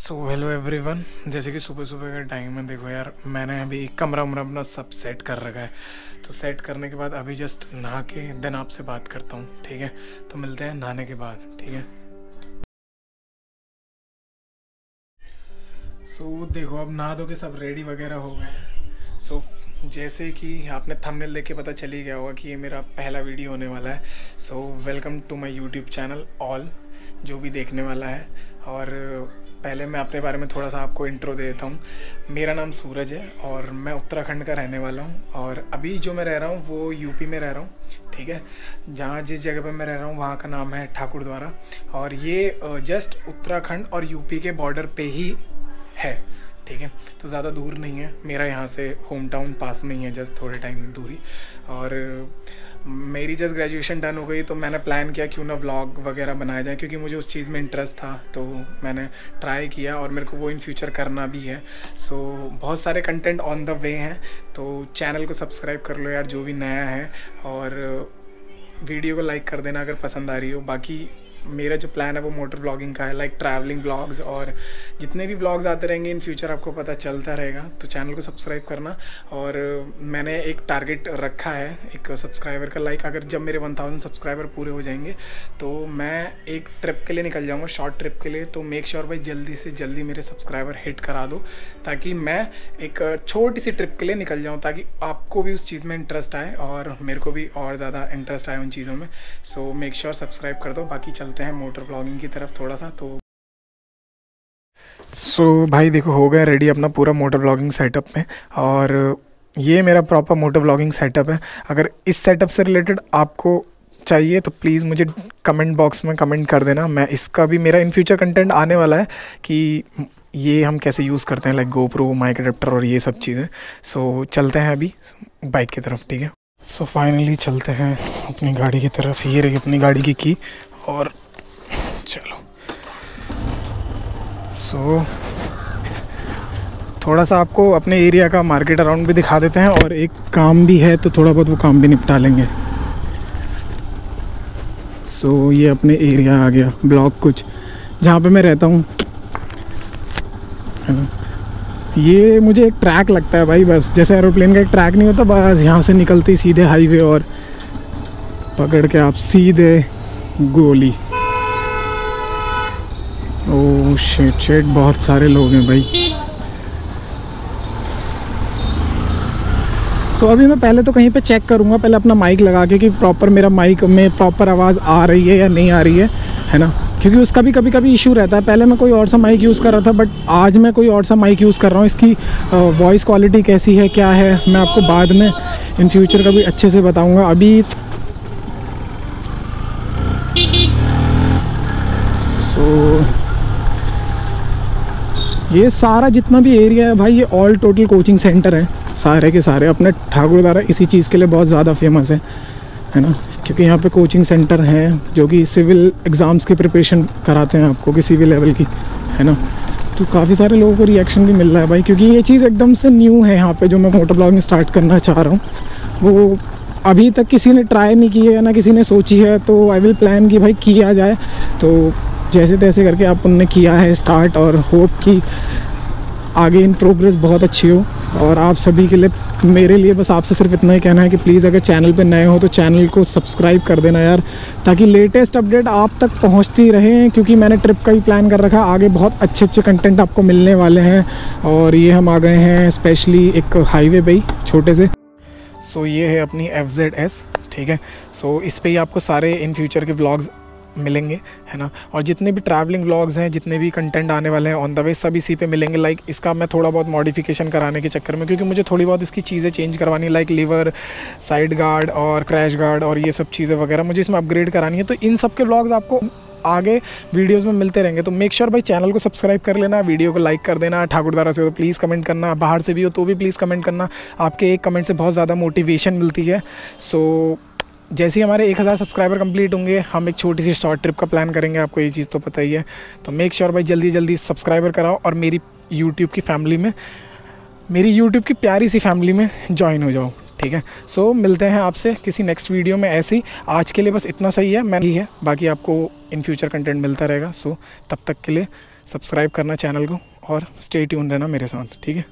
So hello everyone जैसे कि सुबह सुबह का टाइम है देखो यार मैंने अभी एक कमरा उमरा अपना सब सेट कर रखा है। तो सेट करने के बाद अभी जस्ट नहा के देन आपसे बात करता हूँ ठीक है? तो मिलते हैं नहाने के बाद ठीक है? सो so, देखो अब नहा दो के सब रेडी वगैरह हो गए सो so, जैसे कि आपने थंबनेल देख के पता चल ही गया होगा कि ये मेरा पहला वीडियो होने वाला है। So welcome to my YouTube channel all जो भी देखने वाला है। और पहले मैं अपने बारे में थोड़ा सा आपको इंट्रो दे देता हूँ। मेरा नाम सूरज है और मैं उत्तराखंड का रहने वाला हूँ और अभी जो मैं रह रहा हूँ वो यूपी में रह रहा हूँ, ठीक है? जहाँ जिस जगह पर मैं रह रहा हूँ, वहाँ का नाम है ठाकुर द्वारा। और ये जस्ट उत्तराखंड और यूपी के बॉर्डर पे ही है, ठीक है? तो ज़्यादा दूर नहीं है। मेरा यहाँ से होम टाउन पास में ही है जस्ट थोड़े टाइम दूरी। और मेरी जस्ट ग्रेजुएशन डन हो गई तो मैंने प्लान किया क्यों ना ब्लॉग वगैरह बनाया जाए क्योंकि मुझे उस चीज़ में इंटरेस्ट था तो मैंने ट्राई किया और मेरे को वो इन फ्यूचर करना भी है। सो so, बहुत सारे कंटेंट ऑन द वे हैं तो चैनल को सब्सक्राइब कर लो यार जो भी नया है और वीडियो को लाइक कर देना अगर पसंद आ रही हो। बाकी मेरा जो प्लान है वो मोटर ब्लॉगिंग का है लाइक ट्रैवलिंग ब्लॉग्स और जितने भी ब्लॉग्स आते रहेंगे इन फ्यूचर आपको पता चलता रहेगा तो चैनल को सब्सक्राइब करना। और मैंने एक टारगेट रखा है, एक सब्सक्राइबर का लाइक अगर जब मेरे 1000 सब्सक्राइबर पूरे हो जाएँगे तो मैं एक ट्रिप के लिए निकल जाऊँगा शॉर्ट ट्रिप के लिए तो मेक श्योर भाई जल्दी से जल्दी मेरे सब्सक्राइबर हिट करा दो, ताकि मैं एक छोटी सी ट्रिप के लिए निकल जाऊँ, ताकि आपको भी उस चीज़ में इंटरेस्ट आए और मेरे को भी और ज़्यादा इंटरेस्ट आए उन चीज़ों में। सो मेक श्योर सब्सक्राइब कर दो, बाकी चल चलते हैं मोटर ब्लॉगिंग की तरफ़ थोड़ा सा तो सो so, भाई देखो हो गया रेडी अपना पूरा मोटर ब्लॉगिंग सेटअप में और ये मेरा प्रॉपर मोटर ब्लॉगिंग सेटअप है। अगर इस सेटअप से रिलेटेड आपको चाहिए तो प्लीज़ मुझे कमेंट बॉक्स में कमेंट कर देना। मैं इसका भी मेरा इन फ्यूचर कंटेंट आने वाला है कि ये हम कैसे यूज़ करते हैं लाइक गोप्रो माइक अडेप्टर और ये सब चीज़ें। सो so, चलते हैं अभी बाइक की तरफ़ ठीक है? सो so, फाइनली चलते हैं अपनी गाड़ी की तरफ़। ये रही अपनी गाड़ी की की और चलो। सो so, थोड़ा सा आपको अपने एरिया का मार्केट अराउंड भी दिखा देते हैं और एक काम भी है तो थोड़ा बहुत वो काम भी निपटा लेंगे। सो so, ये अपने एरिया आ गया ब्लॉक कुछ। जहाँ पे मैं रहता हूँ। ये मुझे एक ट्रैक लगता है भाई बस। जैसे एरोप्लेन का एक ट्रैक नहीं होता बस यहाँ से निकलते सीधे हाईवे और पकड़ के आप सीधे गोली। ओ शेट शेट बहुत सारे लोग हैं भाई। सो so, अभी मैं पहले तो कहीं पे चेक करूँगा पहले अपना माइक लगा के कि प्रॉपर मेरा माइक में प्रॉपर आवाज़ आ रही है या नहीं आ रही है है ना? क्योंकि उसका भी कभी कभी इशू रहता है। पहले मैं कोई और सा माइक यूज़ कर रहा था बट आज मैं कोई और सा माइक यूज़ कर रहा हूँ। इसकी वॉइस क्वालिटी कैसी है क्या है मैं आपको बाद में इन फ्यूचर कभी अच्छे से बताऊँगा। अभी सो so, ये सारा जितना भी एरिया है भाई, ये ऑल टोटल कोचिंग सेंटर है। सारे के सारे। अपने ठाकुर द्वारा इसी चीज़ के लिए बहुत ज़्यादा फ़ेमस है है ना? क्योंकि यहाँ पे कोचिंग सेंटर हैं, जो कि सिविल एग्ज़ाम्स की प्रिपरेशन कराते हैं आपको किसी भी लेवल की, है ना? तो काफ़ी सारे लोगों को रिएक्शन भी मिल रहा है भाई, क्योंकि ये चीज़ एकदम से न्यू है यहाँ पे, जो मैं मोटर ब्लॉगिंग स्टार्ट करना चाह रहा हूँ। वो अभी तक किसी ने ट्राई नहीं की है, ना किसी ने सोची है तो आई विल प्लान कि भाई किया जाए। तो जैसे तैसे करके आप उनने किया है स्टार्ट और होप कि आगे इन प्रोग्रेस बहुत अच्छी हो। और आप सभी के लिए मेरे लिए बस आपसे सिर्फ़ इतना ही कहना है कि प्लीज़ अगर चैनल पे नए हो तो चैनल को सब्सक्राइब कर देना यार ताकि लेटेस्ट अपडेट आप तक पहुँचती रहे क्योंकि मैंने ट्रिप का भी प्लान कर रखा। आगे बहुत अच्छे अच्छे कंटेंट आपको मिलने वाले हैं। और ये हम आ गए हैं स्पेशली एक हाईवे पे ही छोटे से। सो so, ये है अपनी एस ठीक है? सो so, इस पर ही आपको सारे इन फ्यूचर के ब्लॉग्स मिलेंगे है ना? और जितने भी ट्रैवलिंग व्लॉग्स हैं जितने भी कंटेंट आने वाले हैं ऑन द वे सब इसी पे मिलेंगे। लाइक इसका मैं थोड़ा बहुत मॉडिफिकेशन कराने के चक्कर में क्योंकि मुझे थोड़ी बहुत इसकी चीज़ें चेंज करवानी लाइक लीवर साइड गार्ड और क्रैश गार्ड और ये सब चीज़ें वगैरह। मुझे इसमें अपग्रेड करानी है। तो इन सब के ब्लॉग्स आपको आगे वीडियोस में मिलते रहेंगे। तो मेक श्योर sure भाई चैनल को सब्सक्राइब कर लेना वीडियो को लाइक कर देना ठाकुरदारा से हो तो प्लीज़ कमेंट करना बाहर से भी हो तो भी प्लीज़ कमेंट करना। आपके एक कमेंट से बहुत ज़्यादा मोटिवेशन मिलती है। सो so, जैसे ही हमारे एक हज़ार सब्सक्राइबर कंप्लीट होंगे हम एक छोटी सी शॉर्ट ट्रिप का प्लान करेंगे आपको ये चीज़ तो पता ही है। तो मेक श्योर भाई जल्दी जल्दी सब्सक्राइबर कराओ और मेरी यूट्यूब की फैमिली में मेरी यूट्यूब की प्यारी सी फैमिली में ज्वाइन हो जाओ ठीक है? सो so, मिलते हैं आपसे किसी नेक्स्ट वीडियो में ऐसे ही। आज के लिए बस इतना सही है मैं ही है बाकी आपको इन फ्यूचर कंटेंट मिलता रहेगा। सो so, तब तक के लिए सब्सक्राइब करना चैनल को और स्टे ट्यून रहना मेरे साथ ठीक है?